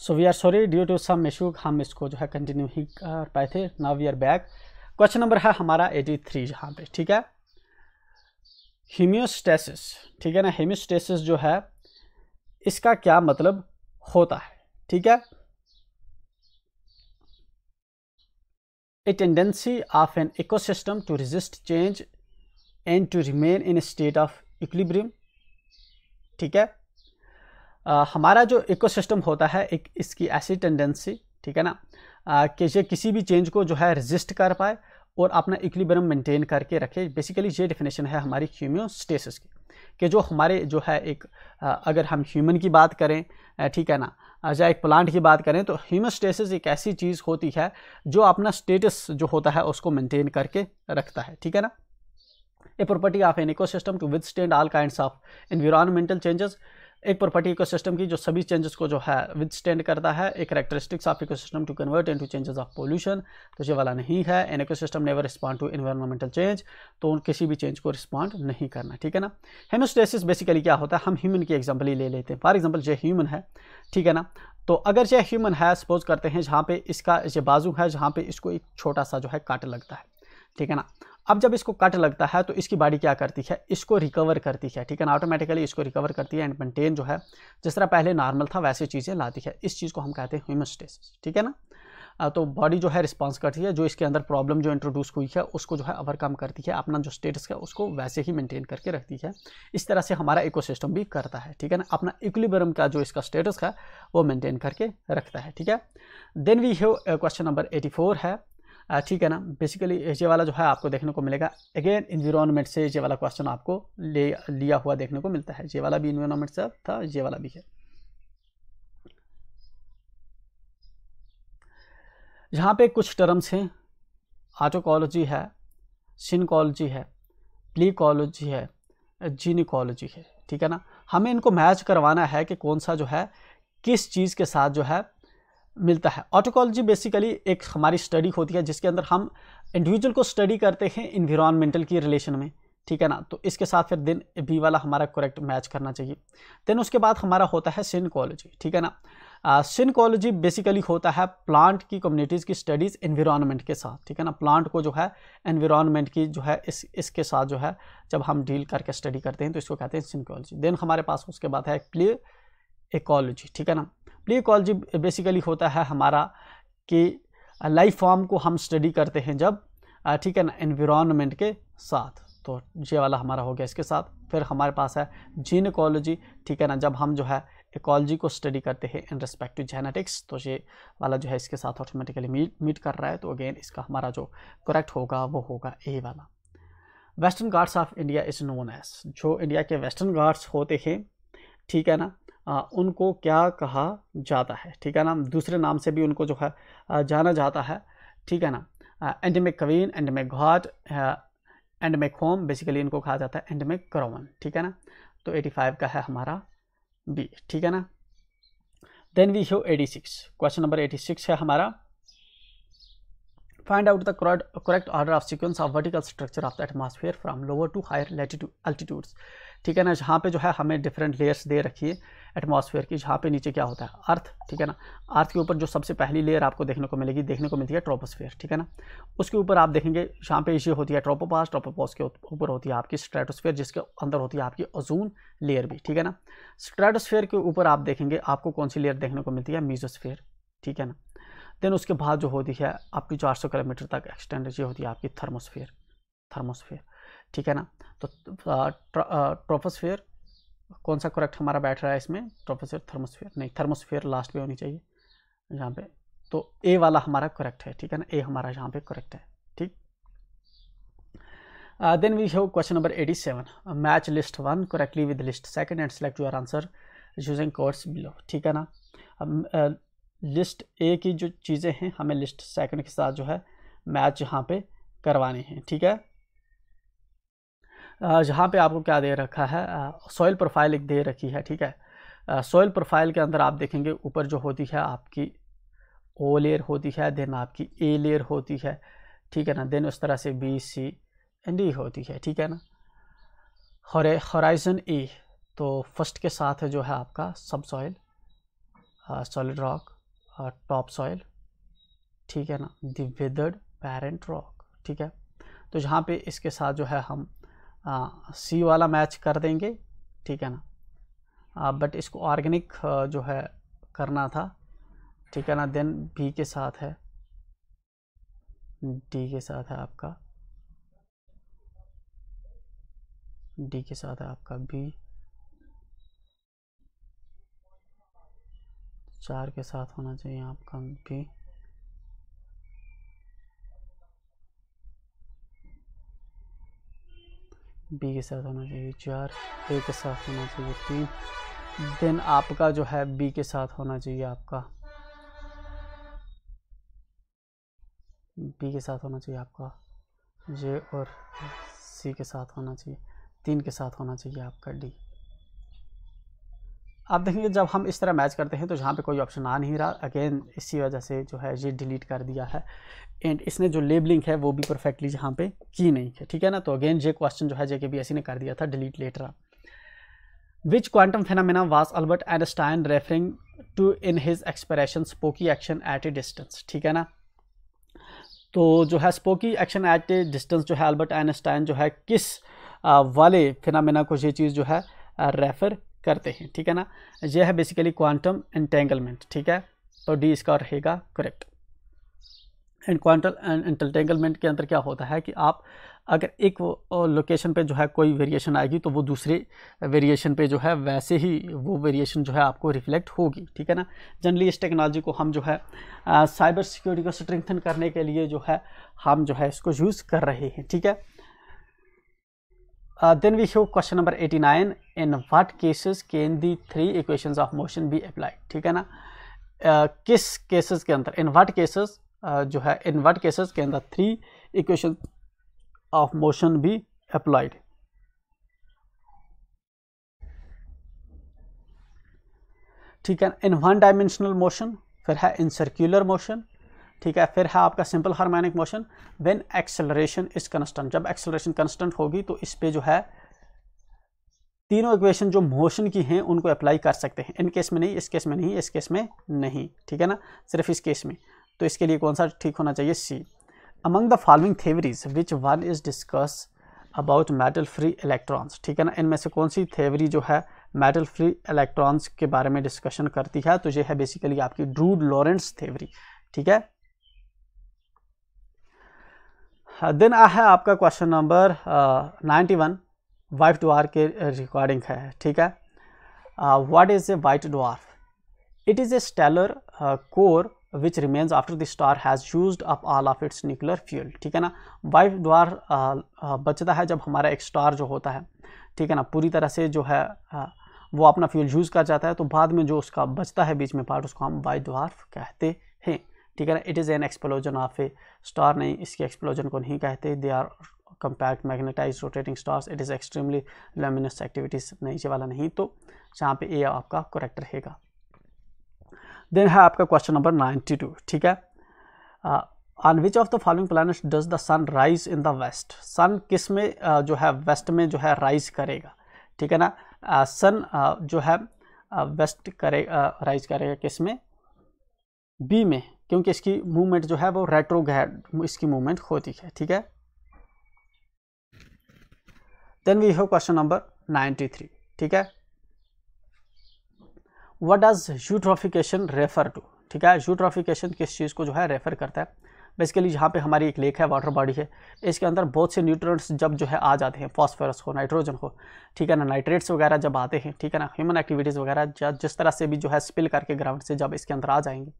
So we are sorry due to some issue हम इसको जो है कंटिन्यू ही कर पाए थे। Now we are back question number है हमारा 83 यहाँ पे, ठीक है? हीमियोस्टेसिस ठीक है ना? हीमियोस्टेसिस जो है, इसका क्या मतलब होता है, ठीक है? A tendency of an ecosystem to resist change and to remain in state of equilibrium ठीक है? आ, हमारा जो इकोसिस्टम होता है एक इसकी ऐसी टेंडेंसी ठीक है ना? कि ये किसी भी चेंज को जो है रजिस्ट कर पाए और अपना इक्विलिब्रियम मेंटेन करके रखे। बेसिकली ये डेफिनेशन है हमारी ह्यूमियोस्टेसिस की कि जो हमारे जो है एक अगर हम ह्यूमन की बात करें ठीक है ना? या एक प्लांट की बात करें तो ह्यूमोस्टेसिस एक ऐसी चीज़ होती है जो अपना स्टेटस जो होता है उसको मेंटेन करके रखता है ठीक है ना? A property of an ecosystem to withstand all kinds of environmental changes एक प्रॉपर्टी इकोसिस्टम की जो सभी चेंजेस को जो है विद स्टैंड करता है, एक characteristics of ecosystem to convert into changes of pollution तो ये वाला नहीं है। An ecosystem never respond to environmental change तो किसी भी चेंज को रिस्पॉन्ड नहीं करना, ठीक है ना? हेमोस्टेसिस बेसिकली क्या होता है? हम ह्यूमन की एग्ज़ाम्पल ही ले लेते हैं। फॉर एग्ज़ाम्पल ये ह्यूमन है, ठीक है ना? तो अगर ये ह्यूमन है सपोज़ करते हैं जहाँ पे इसका, ये बाजू है, जहाँ पे इसको एक छोटा सा जो है काट लगता है, ठीक है ना? अब जब इसको कट लगता है तो इसकी बॉडी क्या करती है? इसको रिकवर करती है, ठीक है ना? ऑटोमेटिकली इसको रिकवर करती है एंड मेंटेन जो है, जिस तरह पहले नॉर्मल था, वैसे चीज़ें लाती है। इस चीज़ को हम कहते हैं ह्यूमस्टेसिस ठीक है ना? तो बॉडी जो है रिस्पॉन्स करती है, जो इसके अंदर प्रॉब्लम जो इंट्रोड्यूस हुई है, उसको जो है ओवरकम करती है, अपना जो स्टेटस है, उसको वैसे ही मेंटेन करके रखती है। इस तरह से हमारा इकोसिस्टम भी करता है, ठीक है ना? अपना इक्विलिब्रियम का जो इसका स्टेटस है, वो मेंटेन करके रखता है, ठीक है? Then we have question number 84 है। ठीक है ना? बेसिकली ये वाला जो है आपको देखने को मिलेगा। अगेन इन्वायरमेंट से ये वाला क्वेश्चन आपको ले, लिया हुआ देखने को मिलता है। ये वाला भी इन्वायरमेंट से था, ये वाला भी है। यहाँ पे कुछ टर्म्स हैं। आटोकोलॉजी है सिनकोलॉजी है प्लीकोलॉजी है जीनिकोलॉजी है। ठीक है ना? हमें इनको मैच करवाना है कि कौन सा जो है, किस चीज़ के साथ जो है मिलता है। ऑटोकोलॉजी बेसिकली एक हमारी स्टडी होती है, जिसके अंदर हम इंडिविजुअल को स्टडी करते हैं इन्वायरमेंटल की रिलेशन में, ठीक है ना? तो इसके साथ फिर दिन बी वाला हमारा करेक्ट मैच करना चाहिए। देन उसके बाद हमारा होता है सिनकोलॉजी ठीक है ना? सिनकोलॉजी बेसिकली होता है प्लांट की कम्युनिटीज़ की स्टडीज़ इन्वायरमेंट के साथ, ठीक है ना? प्लांट को जो है एनवायरमेंट की जो है इस, इसके साथ जो है जब हम डील करके स्टडी करते हैं तो इसको कहते हैं सिनकोलॉजी देन हमारे पास उसके बाद है प्ले इकोलॉजी ठीक है ना? प्ली इकोलॉजी बेसिकली होता है हमारा कि लाइफ फॉर्म को हम स्टडी करते हैं जब ठीक है ना एनवायरनमेंट के साथ। तो ये वाला हमारा हो गया इसके साथ। फिर हमारे पास है जीन इकोलॉजी ठीक है ना, जब हम जो है इकोलॉजी को स्टडी करते हैं इन रिस्पेक्ट टू जेनेटिक्स तो ये वाला जो है इसके साथ ऑटोमेटिकली मीट मीट कर रहा है। तो अगेन इसका हमारा जो करेक्ट होगा, वो होगा ए वाला। Western ghats of India is known as जो इंडिया के वेस्टर्न घाट्स होते हैं, ठीक है ना उनको क्या कहा जाता है, ठीक है ना? दूसरे नाम से भी उनको जो है जाना जाता है, ठीक है ना? एंडमिक कवीन एंडमिक घाट एंडमिक होम बेसिकली इनको कहा जाता है एंडमिक क्रवन, ठीक है ना? तो 85 का है हमारा बी ठीक है ना? Then we have 86 question number 86 है हमारा। Find out the correct order of sequence of vertical structure of the atmosphere from lower to higher altitudes ठीक है ना, जहाँ पे जो है हमें डिफरेंट लेयर्स दे रखी है एटमॉस्फेयर की, जहाँ पे नीचे क्या होता है? अर्थ ठीक है ना? अर्थ के ऊपर जो सबसे पहली लेयर आपको देखने को मिलेगी, देखने को मिलती है ट्रोपोस्फेयर ठीक है ना? उसके ऊपर आप देखेंगे, जहाँ पे ये होती है ट्रोपोपास ट्रोपोपास के ऊपर होती है आपकी स्ट्रेटोस्फेयर जिसके अंदर होती है आपकी ओजोन लेयर भी, ठीक है ना? स्ट्रेटोस्फेयर के ऊपर आप देखेंगे, आपको कौन सी लेयर देखने को मिलती है? मीजोस्फेयर ठीक है ना? देन उसके बाद जो होती है आपकी चार सौ किलोमीटर तक एक्सटेंड ये होती है आपकी थर्मोस्फेयर थर्मोस्फेयर ठीक है ना? तो ट्रोपोस्फेयर, कौन सा करेक्ट हमारा बैठ रहा है इसमें? Troposphere, thermosphere. नहीं, थर्मोस्फेयर लास्ट पे होनी चाहिए यहाँ पे तो ए वाला हमारा करेक्ट है, ठीक है ना? ए हमारा यहाँ पे करेक्ट है, ठीक? Then we have question number 87 match list one correctly with list second and select your answer using codes below ठीक है ना? अब लिस्ट ए की जो चीज़ें हैं, हमें लिस्ट सेकंड के साथ जो है मैच यहाँ पे करवानी है, ठीक है? जहाँ पे आपको क्या दे रखा है? सॉइल प्रोफ़ाइल एक दे रखी है, ठीक है? सॉइल प्रोफ़ाइल के अंदर आप देखेंगे, ऊपर जो होती है आपकी ओ लेयर होती है देन आपकी ए लेयर होती है, ठीक है ना? देन उस तरह से बी सी एंड डी होती है, ठीक है ना? हॉराइजन ए तो फ़र्स्ट के साथ जो है आपका subsoil solid rock top soil ठीक है ना? द विदर्ड पेरेंट रॉक ठीक है? तो जहाँ पे इसके साथ जो है हम सी वाला मैच कर देंगे ठीक है ना? आ, बट इसको ऑर्गेनिक जो है करना था ठीक है ना? देन बी के साथ है। डी के साथ है आपका। डी के साथ है आपका बी चार के साथ होना चाहिए आपका बी बी के साथ होना चाहिए चार, ए के साथ होना चाहिए तीन। देन आपका जो है बी के साथ होना चाहिए आपका। बी के साथ होना चाहिए आपका। जे और सी के साथ होना चाहिए। तीन के साथ होना चाहिए आपका डी। आप देखेंगे जब हम इस तरह मैच करते हैं तो जहाँ पे कोई ऑप्शन आ नहीं रहा। अगेन इसी वजह से जो है ये डिलीट कर दिया है। एंड इसने जो लेबलिंग है, वो भी परफेक्टली जहाँ पे की नहीं है। ठीक है ना? तो अगेन ये क्वेश्चन जो है जे के बी एस ने कर दिया था delete later which quantum phenomena was Albert Einstein referring to in his expression spooky action at a distance ठीक है ना? तो जो है spooky action at a distance जो है अल्बर्ट आइंस्टाइन जो है, किस वाले फिनमिना को ये चीज़ जो है रेफ़र करते हैं, ठीक है ना? यह है बेसिकली क्वांटम एंटेंगलमेंट ठीक है? तो डी इसका रहेगा करेक्ट एंड क्वांटम एंटेंगलमेंट के अंदर क्या होता है कि आप अगर एक लोकेशन पे जो है कोई वेरिएशन आएगी तो वो दूसरे वेरिएशन पे जो है वैसे ही वो वेरिएशन जो है आपको रिफ्लेक्ट होगी, ठीक है ना? जनरली इस टेक्नोलॉजी को हम जो है साइबर सिक्योरिटी को स्ट्रेंथन करने के लिए जो है, हम जो है इसको यूज़ कर रहे हैं, ठीक है? Then we show question number 89 in what cases can the three equations of motion be applied ठीक है ना? Uh, किस केसेस के अंदर इन व्हाट केसेस जो है इन व्हाट केसेस के अंदर three equation of motion be applied ठीक है इन वन डायमेंशनल मोशन फिर है इन सर्क्यूलर मोशन ठीक है, फिर है आपका simple harmonic motion when acceleration is constant जब एक्सेलरेशन कंस्टेंट होगी तो इस पे जो है, तीनों इक्वेशन जो मोशन की हैं, उनको अप्लाई कर सकते हैं। इन केस में नहीं, इस केस में नहीं, इस केस में नहीं, ठीक है ना? सिर्फ़ इस केस में। तो इसके लिए कौन सा ठीक होना चाहिए? C among the following theories which one is discuss about metal free electrons ठीक है ना? इनमें से कौन सी थेवरी जो है मेटल फ्री इलेक्ट्रॉन्स के बारे में डिस्कशन करती है? तो ये है बेसिकली आपकी ड्रूड लॉरेंस थेवरी ठीक है? देन आ है आपका question number ninety one white dwarf के रिकॉर्डिंग है ठीक है? What is a white dwarf it is a stellar core which remains after the star has use up all of its nuclear fuel ठीक है ना? वाइट डुआर uh, uh, बचता है जब हमारा एक स्टार जो होता है ठीक है ना? पूरी तरह से जो है uh, वो अपना फ्यूल यूज़ कर जाता है तो बाद में जो उसका बचता है बीच में पार्ट उसको हम वाइट डुआर्फ कहते ठीक है ना? It is an explosion of a star नहीं इसके एक्सप्लोजन को नहीं कहते। They are compact magnetize rotating stars it is extremely luminous activities ये वाला नहीं। तो जहाँ पे ए आपका करेक्ट रहेगा। देन है आपका क्वेश्चन नंबर नाइन्टी टू ठीक है? On which of the following planet does the sun rise in the west sun किसमें uh, जो है वेस्ट में जो है राइज करेगा। ठीक है ना? सन uh, uh, जो है वेस्ट करेगा राइज करेगा किसमें? बी में। क्योंकि इसकी मूवमेंट जो है वो रेट्रोगैड इसकी मूवमेंट होती है, ठीक है? Then we have question number 93 ठीक है? What does eutrophication refer to ठीक है? यूट्रोफिकेशन किस चीज़ को जो है रेफर करता है? बेसिकली यहाँ पे हमारी एक लेक है वाटर बॉडी है। इसके अंदर बहुत से न्यूट्रंट्स जब जो है आ जाते हैं फॉस्फोरस हो नाइट्रोजन हो, ठीक है ना? नाइट्रेट्स वगैरह जब आते हैं, ठीक है ना? ह्यूमन एक्टिविटीज़ वगैरह जिस तरह से भी जो है स्पिल करके ग्राउंड से जब इसके अंदर आ जाएँगे।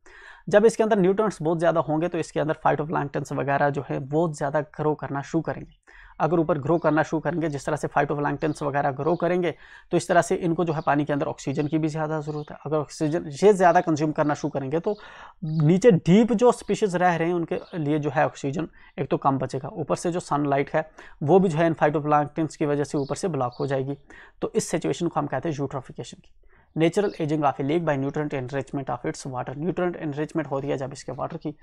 जब इसके अंदर न्यूट्रंट्स बहुत ज़्यादा होंगे तो इसके अंदर फाइटोप्लांक्टन्स वगैरह जो है बहुत ज़्यादा ग्रो करना शुरू करेंगे। अगर ऊपर ग्रो करना शुरू करेंगे, जिस तरह से फाइटोप्लांक्टन्स वगैरह ग्रो करेंगे तो इस तरह से इनको जो है पानी के अंदर ऑक्सीजन की भी ज़्यादा ज़रूरत है। अगर ऑक्सीजन ये ज़्यादा कंज्यूम करना शुरू करेंगे तो नीचे डीप जो स्पीशीज़ रह रहे हैं, उनके लिए जो है ऑक्सीजन एक तो कम बचेगा। ऊपर से जो सनलाइट है, वो भी जो है इन फाइटोप्लांक्टन्स की वजह से ऊपर से ब्लॉक हो जाएगी। तो इस सिचुएशन को हम कहते हैं यूट्रोफिकेशन की। Natural ageing of a lake by nutrient enrichment of its water. Nutrient enrichment होती है जब इसके वाटर की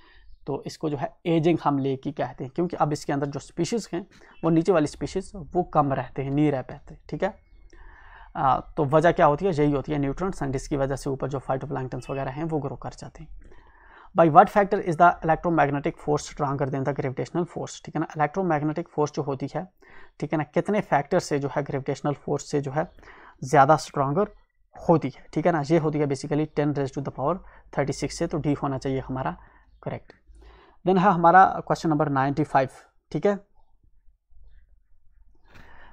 तो इसको जो है एजिंग हम लेक की कहते हैं क्योंकि अब इसके अंदर जो स्पीशीज़ हैं वो नीचे वाली स्पीशीज़ वो कम रहते हैं नहीं रह पाते ठीक है? आ, तो वजह क्या होती है? यही होती है न्यूट्रॉन्स एंड इसकी वजह से ऊपर जो फाइटोप्लैंक्टन्स वगैरह हैं वो ग्रो कर जाते हैं। By what factor is the electromagnetic force stronger than the gravitational force ठीक है ना? इलेक्ट्रोमैग्नेटिक फोर्स जो होती है ठीक है ना? कितने फैक्टर से जो है ग्रेविटेशनल फोर्स से जो है ज़्यादा स्ट्रांगर होती है, ठीक है ना? ये होती है basically ten raise to the power thirty six से तो डी होना चाहिए हमारा करेक्ट देन है हमारा क्वेश्चन नंबर नाइन्टी फाइव ठीक है?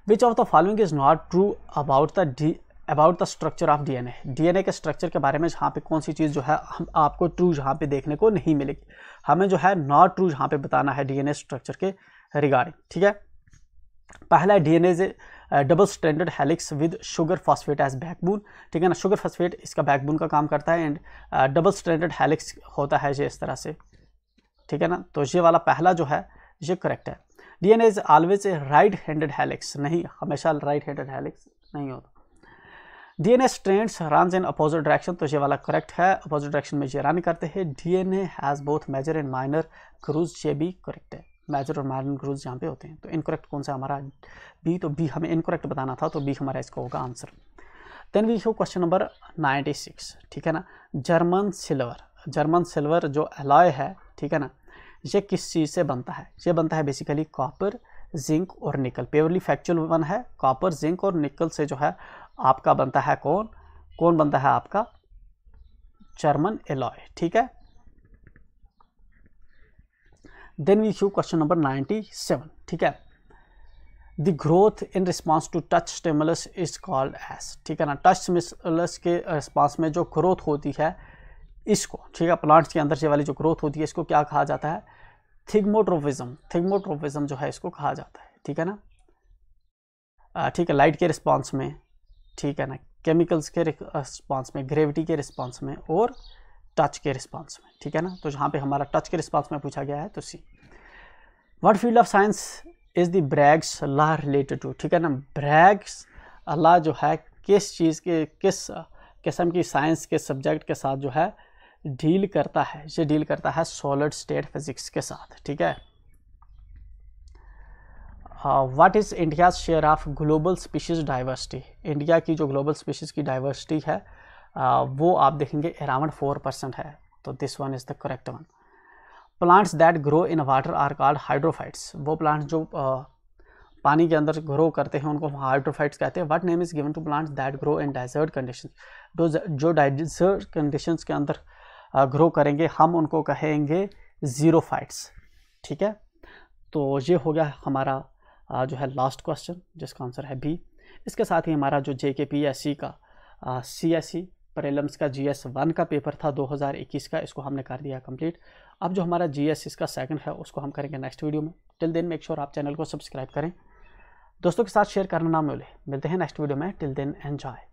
Which of the following is not true about the D about the structure of DNA DNA के स्ट्रक्चर के बारे में जहाँ पे कौन सी चीज़ जो है, हम आपको ट्रू जहाँ पे देखने को नहीं मिलेगी। हमें जो है नॉट ट्रू जहाँ पे बताना है डीएनए स्ट्रक्चर के रिगार्डिंग ठीक है? पहला DNA double standard helix with sugar phosphate as backbone. ठीक है ना? शुगर फॉस्फेट इसका बैकबोन का काम करता है एंड डबल स्टैंडर्ड हेलिक्स होता है ये इस तरह से। ठीक है ना? तो ये वाला पहला जो है, ये करेक्ट है। DNA is always a right handed helix नहीं, हमेशा राइट हैंडेड हेलिक्स नहीं होता। D N A strands run in opposite direction तो ये वाला करेक्ट है। अपोजिट डायरेक्शन में ये रन करते हैं। DNA has both major and minor grooves ये भी करेक्ट है। मेजर और माइनर क्रूज यहाँ पे होते हैं। तो इनकरेक्ट कौन सा हमारा बी तो बी हमें इनकरेक्ट बताना था तो बी हमारा इसका होगा answer then we go question number 96 ठीक है ना? जर्मन सिल्वर जर्मन सिल्वर जो एलॉय है, ठीक है ना? ये किस चीज़ से बनता है? ये बनता है बेसिकली कॉपर जिंक और निकल प्योरली फैक्चुअल वन है कॉपर जिंक और निकल से जो है आपका बनता है कौन? कौन बनता है आपका? जर्मन एलॉय ठीक है? Then we go question number 97 ठीक है? The growth in response to touch stimulus is called as ठीक है ना? टच स्टिमुलस के रिस्पॉन्स में जो ग्रोथ होती है, इसको, ठीक है? प्लांट्स के अंदर से वाली जो ग्रोथ होती है, इसको क्या कहा जाता है? थिगमोट्रोफिज्म थिगमोट्रोफिज्म जो है, इसको कहा जाता है, ठीक है ना? ठीक है लाइट के रिस्पॉन्स में, ठीक है ना? केमिकल्स के रिस्पॉन्स में ग्रेविटी के रिस्पॉन्स में, और टच के रिस्पांस में, ठीक है ना? तो जहाँ पे हमारा टच के रिस्पांस में पूछा गया है तो C. What field of science is the Bragg's law related to ठीक है ना? ब्रैग्स अल्लाह जो है, किस चीज़ के, किस किस्म की साइंस के सब्जेक्ट के साथ जो है डील करता है? ये डील करता है सॉलिड स्टेट फिजिक्स के साथ, ठीक है? What is India share of global species diversity India की जो ग्लोबल स्पीशीज़ की डाइवर्सिटी है वो आप देखेंगे अराउंड फोर परसेंट है। तो this one is the correct one plants that grow in water are called hydrophytes वो प्लांट्स जो पानी के अंदर ग्रो करते हैं, उनको हाइड्रोफाइट्स कहते हैं। What name is given to plants that grow in desert condition जो डेजर्ट कंडीशंस के अंदर ग्रो करेंगे, हम उनको कहेंगे ज़ीरोफाइट्स ठीक है? तो ये हो गया हमारा जो है लास्ट क्वेश्चन जिसका आंसर है बी इसके साथ ही हमारा जो जे के पी एस सी का सी एस सी प्रेलम्स का जी एस वन का पेपर था 2021 का, इसको हमने कर दिया कंप्लीट अब जो हमारा जी एस इसका सेकंड है, उसको हम करेंगे नेक्स्ट वीडियो में। टिल देन मेक श्योर आप चैनल को सब्सक्राइब करें। दोस्तों के साथ शेयर करना ना मिले मिलते हैं नेक्स्ट वीडियो में। Till then enjoy